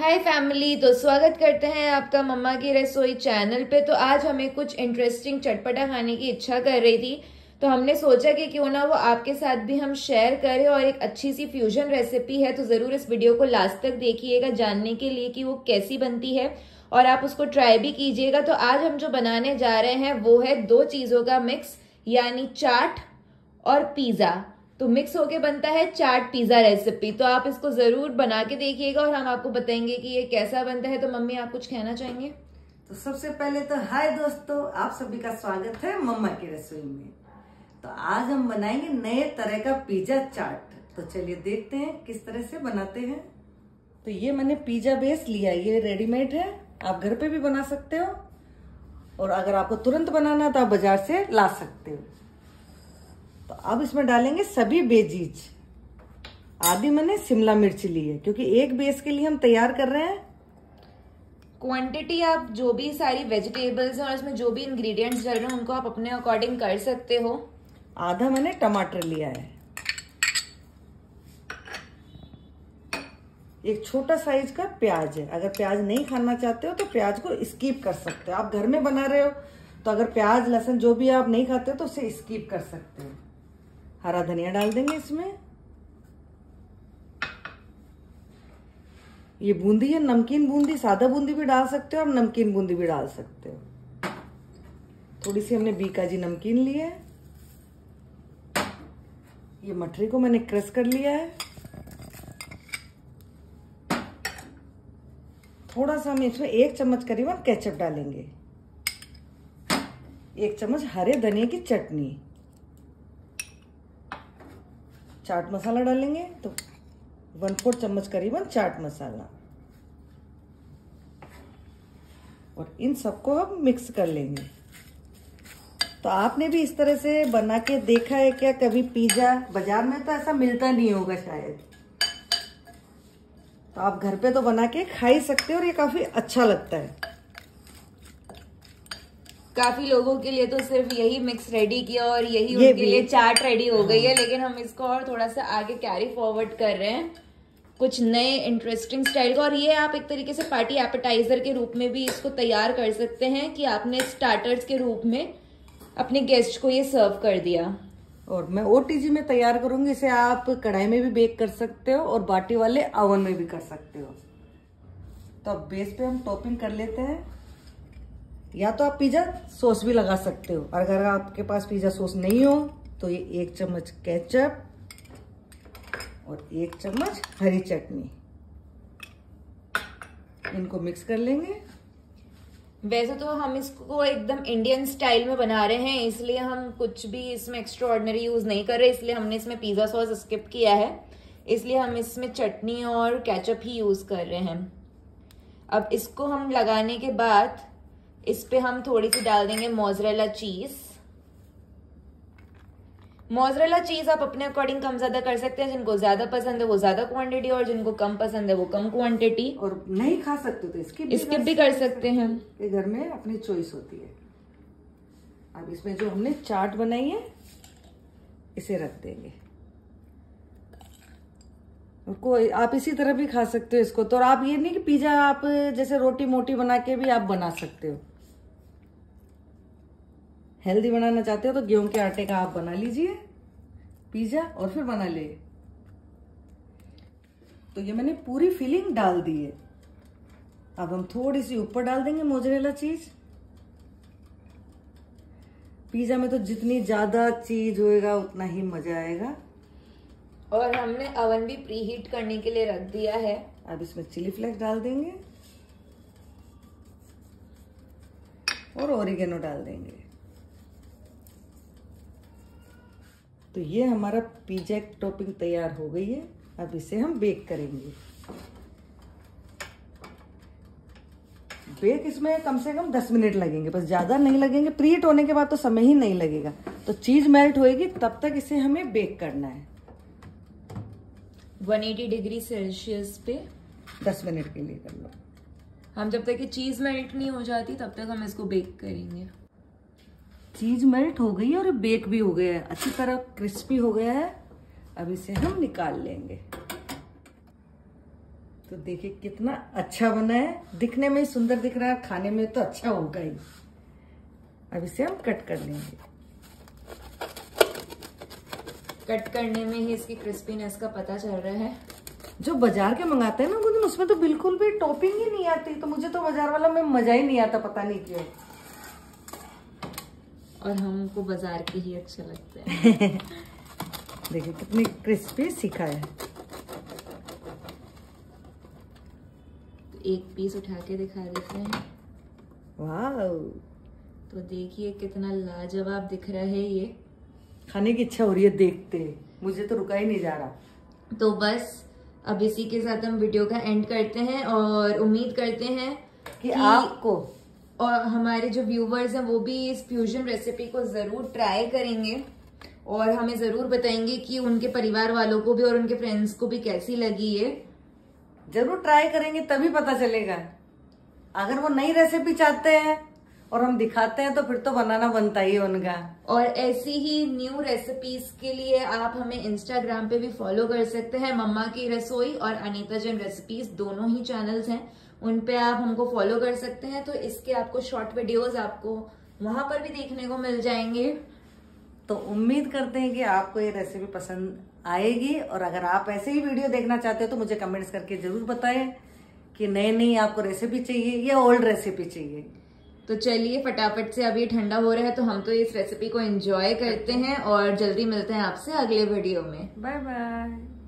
हाय family तो स्वागत करते हैं आपका मम्मा की रसोई चैनल पे। तो आज हमें कुछ इंटरेस्टिंग चटपटा खाने की इच्छा कर रही थी। तो हमने सोचा कि क्यों ना वो आपके साथ भी हम शेयर करें और एक अच्छी सी फ्यूजन रेसिपी है। तो ज़रूर इस वीडियो को लास्ट तक देखिएगा जानने के लिए कि वो कैसी बनती है। और आप उसको ट्राई भी कीजिएगा। तो आज हम जो बनाने जा रहे हैं वो है दो चीज़ों का मिक्स यानी चाट और पिज़्ज़ा तो मिक्स होके बनता है चाट पिज्जा रेसिपी तो आप इसको ज़रूर बना के देखिएगा और हम आपको बताएँगे कि ये कैसा बनता है। तो मम्मी आप कुछ कहना चाहेंगे? तो सबसे पहले तो हाय दोस्तों आप सभी का स्वागत है मम्मा की रसोई में। तो आज हम बनाएँगे नए तरह का पिज्जा चाट। तो चलिए देखते हैं किस तरह से बनाते हैं। तो ये मैंने पिज्जा बेस लिया ये रेडीमेड है। आप घर पे भी बना सकते हो और अगर आपको तुरंत बनाना है तो आप बाज़ार से ला सकते हो। तो अब इसमें डालेंगे सभी बेजीज। आदि मैंने शिमला मिर्च ली है क्योंकि एक बेस के लिए हम तैयार कर रहे हैं। क्वांटिटी आप जो भी सारी वेजिटेबल्स हैं और इसमें जो भी इंग्रेडिएंट्स डल रहे हैं उनको आप अपने अकॉर्डिंग कर सकते हो। आधा मैंने टमाटर लिया है। एक छोटा साइज़ का प्याज है। अगर प्याज नहीं खाना चाहते हो तो प्याज को स्कीप कर सकते हो। आप घर में बना रहे हो तो अगर प्याज लहसुन जो भी आप नहीं खाते हो तो उसे स्कीप कर सकते हो। हरा धनिया डाल देंगे इसमें। ये बूंदी है, नमकीन बूंदी, सादा बूंदी भी डाल सकते हो और नमकीन बूंदी भी डाल सकते हो। थोड़ी सी हमने बीकाजी नमकीन ली है। ये मठरी को मैंने क्रश कर लिया है। थोड़ा सा हम इसमें एक चम्मच करीबन केचप डालेंगे। एक चम्मच हरे धनिया की चटनी। चाट मसाला डालेंगे तो वन फोर्थ चम्मच करीबन चाट मसाला। और इन सबको हम मिक्स कर लेंगे। तो आपने भी इस तरह से बना के देखा है क्या? कभी पिज्जा बाज़ार में तो ऐसा मिलता नहीं होगा शायद। तो आप घर पे तो बना के खा ही सकते हो और ये काफ़ी अच्छा लगता है। काफ़ी लोगों के लिए तो सिर्फ़ यही मिक्स रेडी किया और यही ये उनके लिए चाट रेडी हो गई है हाँ। लेकिन हम इसको और थोड़ा सा आगे कैरी फॉरवर्ड कर रहे हैं। कुछ नए इंटरेस्टिंग स्टाइल का। और ये आप एक तरीके से पार्टी एपेटाइजर के रूप में भी इसको तैयार कर सकते हैं कि आपने स्टार्टर्स के रूप में अपने गेस्ट को ये सर्व कर दिया। और मैं ओटीजी में तैयार करूँगी इसे आप कढ़ाई में भी बेक कर सकते हो और बाटी वाले ओवन में भी कर सकते हो। तो अब बेस पे हम टॉपिंग कर लेते हैं। या तो आप पिज्जा सॉस भी लगा सकते हो। और अगर आपके पास पिज्जा सॉस नहीं हो तो ये एक चम्मच केचप और एक चम्मच हरी चटनी। इनको मिक्स कर लेंगे। वैसे तो हम इसको एकदम इंडियन स्टाइल में बना रहे हैं, इसलिए हम कुछ भी इसमें एक्स्ट्रा ऑर्डनरी यूज़ नहीं कर रहे, इसलिए हमने इसमें पिज्जा सॉस स्किप किया है। इसलिए हम इसमें चटनी और कैचअप ही यूज़ कर रहे हैं। अब इसको हम लगाने के बाद इस पे हम थोड़ी सी डाल देंगे मोजरेला चीज़ मोजरेला चीज़ आप अपने अकॉर्डिंग कम ज़्यादा कर सकते हैं जिनको ज़्यादा पसंद है वो ज़्यादा क्वांटिटी और जिनको कम पसंद है वो कम क्वांटिटी और नहीं खा सकते तो इसकी इसके भी कर सकते हैं। ये घर में अपनी चॉइस होती है। अब इसमें जो हमने चाट बनाई है इसे रख देंगे। कोई आप इसी तरह भी खा सकते हो इसको। तो और आप ये नहीं कि पिज्जा आप जैसे रोटी मोटी बना के भी आप बना सकते हो। हेल्दी बनाना चाहते हो तो गेहूँ के आटे का आप बना लीजिए पिज्जा और फिर बना ले। तो ये मैंने पूरी फिलिंग डाल दी है। अब हम थोड़ी सी ऊपर डाल देंगे मोजरेला चीज़ पिज्जा में तो जितनी ज़्यादा चीज़ होएगा उतना ही मज़ा आएगा। और हमने अवन भी प्री हीट करने के लिए रख दिया है। अब इसमें चिली फ्लेक्स डाल देंगे। और ओरिगेनो डाल देंगे। तो ये हमारा पिज्जा टॉपिंग तैयार हो गई है। अब इसे हम बेक करेंगे। बेक इसमें कम से कम 10 मिनट लगेंगे। बस ज़्यादा नहीं लगेंगे। प्रीट होने के बाद तो समय ही नहीं लगेगा। तो चीज़ मेल्ट होएगी तब तक इसे हमें बेक करना है। 180 डिग्री सेल्सियस पे 10 मिनट के लिए कर लो। हम जब तक कि चीज़ मेल्ट नहीं हो जाती तब तक हम इसको बेक करेंगे। चीज़ मेल्ट हो गई है और बेक भी हो गया है। अच्छी तरह क्रिस्पी हो गया है। अब इसे हम निकाल लेंगे। तो देखिए कितना अच्छा बना है। दिखने में ही सुंदर दिख रहा है खाने में तो अच्छा होगा ही। अब इसे हम कट कर लेंगे। कट करने में ही इसकी क्रिस्पीनेस का पता चल रहा है। जो बाज़ार के मंगाते हैं ना उसमें तो बिल्कुल भी टॉपिंग ही नहीं आती। तो मुझे तो बाज़ार वाला में मज़ा ही नहीं आता पता नहीं क्यों। और हमको बाज़ार के ही अच्छे लगते हैं। देखिए कितनी क्रिस्पी सीखा है। एक पीस उठा के दिखा देते हैं। वाह तो देखिए कितना लाजवाब दिख रहा है ये। खाने की इच्छा हो रही है देखते। मुझे तो रुका ही नहीं जा रहा। तो बस अब इसी के साथ हम वीडियो का एंड करते हैं और उम्मीद करते हैं कि, कि आपको और हमारे जो व्यूवर्स हैं, वो भी इस फ्यूजन रेसिपी को ज़रूर ट्राई करेंगे। और हमें ज़रूर बताएँगे कि उनके परिवार वालों को भी और उनके फ्रेंड्स को भी कैसी लगी ये। ज़रूर ट्राई करेंगे, तभी पता चलेगा। अगर वो नई रेसिपी चाहते हैं और हम दिखाते हैं तो फिर तो बनाना बनता ही उनका। और ऐसी ही न्यू रेसिपीज़ के लिए आप हमें इंस्टाग्राम पे भी फॉलो कर सकते हैं, मम्मा की रसोई और अनीता जन रेसिपीज़ दोनों ही चैनल्स हैं। उन पे आप हमको फॉलो कर सकते हैं तो इसके आपको शॉर्ट वीडियोस आपको वहाँ पर भी देखने को मिल जाएँगे। तो उम्मीद करते हैं कि आपको ये रेसिपी पसंद आएगी और अगर आप ऐसे ही वीडियो देखना चाहते हो तो मुझे कमेंट्स करके ज़रूर बताएँ कि नई नई आपको रेसिपी चाहिए या ओल्ड रेसिपी चाहिए। तो चलिए फटाफट से अभी ठंडा हो रहा है तो हम तो इस रेसिपी को एंजॉय करते हैं और जल्दी मिलते हैं आपसे अगले वीडियो में। Bye bye